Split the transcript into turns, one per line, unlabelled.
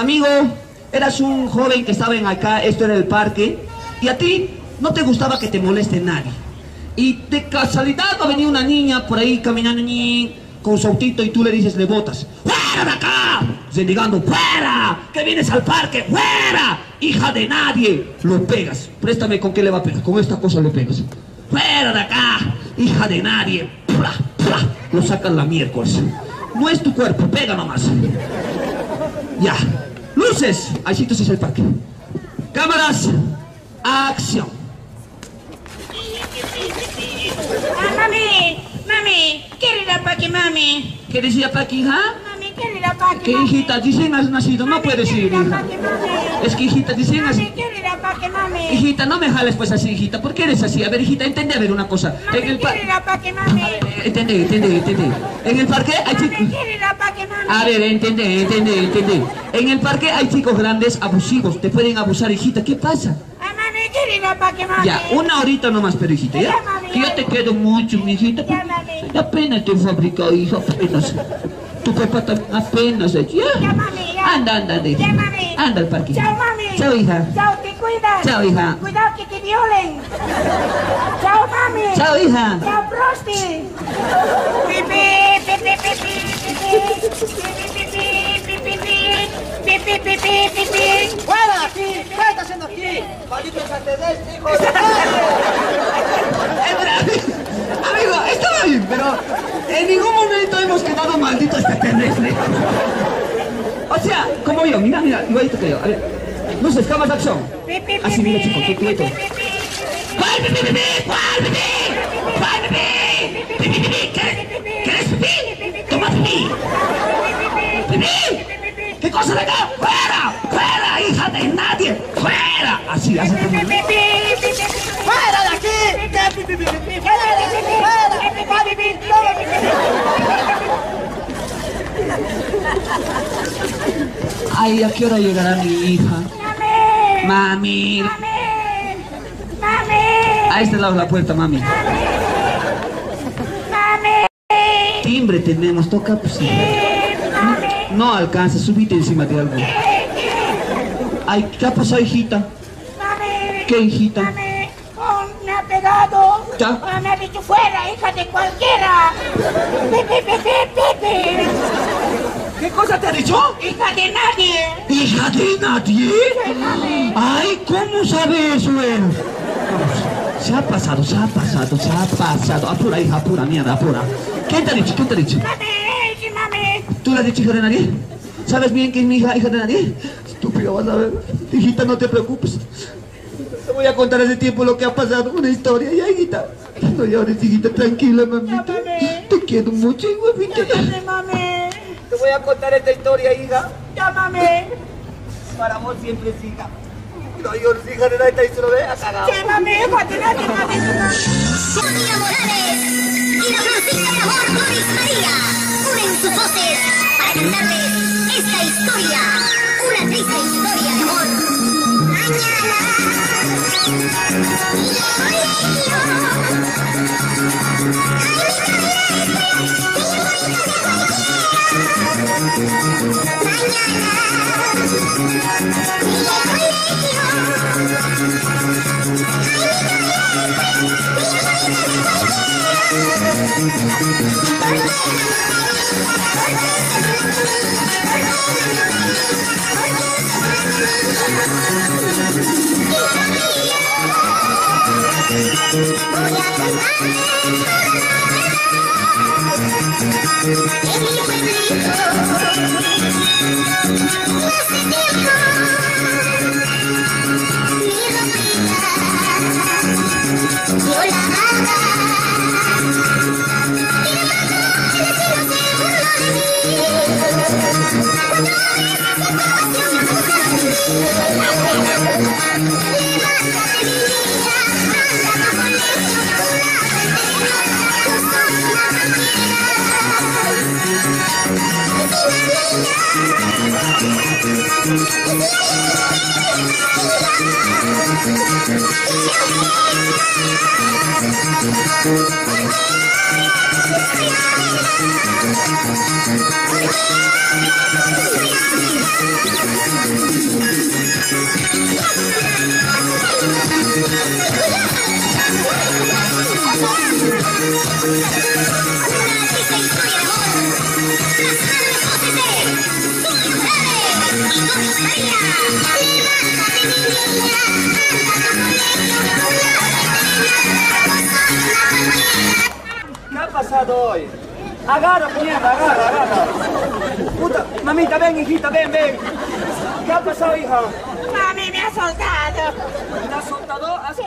Amigo, eras un joven que estaba en acá, esto era el parque, y a ti no te gustaba que te moleste nadie. Y de casualidad va a venir una niña por ahí caminando ñi, con su autito y tú le dices, le botas. ¡Fuera de acá! Zendigando, ¡fuera! ¡Que vienes al parque! ¡Fuera! ¡Hija de nadie! Lo pegas. Préstame con qué le va a pegar. Con esta cosa le pegas. ¡Fuera de acá! ¡Hija de nadie! ¡Pla, pla! Lo sacan la miércoles. No es tu cuerpo, pega nomás. Ya. Luces. Entonces es el parque. Cámaras. Acción.
Ah, mami, mami, ¿quiere ir al parque, mami?
¿Qué decía Paqui, hija?
Mami, ¿quiere ir al parque,
Que hijita, dicen has nacido, no
Mami,
puedes
¿quiere
ir, hija. Es que hijita, dicen así.
Mami, ¿quiere ir al parque, mami?
Hijita, no me jales pues así, hijita. ¿Por qué eres así? A ver, hijita, entendé a ver una cosa.
Mami,
En el
¿quiere ir
parque...
al parque, mami?
Entendé, entendé, entendé. En el parque hay chicos... A ver, entendé, entendé, entendé. En el parque hay chicos grandes abusivos. Te pueden abusar, hijita. ¿Qué pasa?
Ah.
Ya, una horita nomás, pero hijita, ¿ya?
Ya, mami,
Que yo te quiero mucho, mi hijita.
Ya, mami.
Apenas te he fabricado, hija, apenas. Tu papá también, apenas, ¿ya?
Ya, mami, ya.
Anda, anda, de.
Ya, mami.
Anda al parque.
Chao, mami.
Chao, hija.
Chao,
Chao, hija.
Cuidado que te violen. Chao, mami.
Chao, hija.
Chao, prosti. Pipi, pipi, pipi, pipi. Pipi, pipi, pipi, pipi. Pipi, pipi, pipi.
¡Fuera aquí! ¿Qué está haciendo aquí? ¡Maldito extraterrestre, hijo de
Amigo, estaba bien, pero en ningún momento hemos quedado malditos extraterrestres. O sea, como yo, mira, mira, igualito que yo. A ver, luces, cámaras de acción.
Pipi, pipi,
Así, mira, chico,
pipi,
tú, tú, tú.
pipi, pipi.
¿Cuál pipí, pipí? ¿Cuál pipí? ¿Cuál pipí? ¿Pipí, pipí? ¿Qué? ¿Quieres pipí? Toma pipí. ¿Pipí? ¿Qué cosa de acá? ¡Fuera! ¡Fuera, hija de nadie! ¡Fuera! Así, hace.
Pipi, pipi, pipi.
¡Fuera de aquí! ¿Qué? ¡Fuera de aquí! ¡Fuera! ¡Pipi, pipi,
Ay, ¿a qué hora llegará mi hija?
Mami.
Mami.
Mami.
A este lado de la puerta, mami.
Mami.
Timbre tenemos, toca, pues sí. No alcanza, subite encima de algo. Ay, ¿qué ha pasado, hijita?
Mami.
¿Qué, hijita?
Mami. Oh, me ha pegado.
Ya.
Ah, me ha dicho fuera, hija de cualquiera. Pipi, pipi, pipi.
¿Qué cosa te ha dicho?
Hija de nadie.
¿Hija de nadie? Ay, ¿cómo sabe eso él? Vamos, Se ha pasado, se ha pasado, se ha pasado. Apura, hija, apura, mierda, apura. ¿Quién te ha dicho? ¿Quién te ha dicho? ¿Tú le has dicho hija de nadie? ¿Sabes bien que es mi hija, hija de nadie? Estúpido, vas a ver. Hijita, no te preocupes. Te voy a contar hace tiempo lo que ha pasado, una historia, ya, hijita. No llores, hijita, tranquila, mamita. Te quiero mucho, huevita.
Te voy a contar esta historia, hija.
Mami.
Para vos siempre es hija. No llores, hija de te lo ve, ha cagado.
Hija de nadie, mami.
Sonia Morales y la florcita de amor Doris María unen sus voces para cantarles esta historia, una triste historia de amor.
Thank you.
Una triste historia de amor. Las grandes voces
¿Qué ha pasado hoy? Agarra, puñeta, agarra, agarra. Puta, mamita, ven, hijita, ven, ven. ¿Qué ha pasado, hija?
Mami me ha soltado.
¿Te has soltado? ¿Has-
Sí.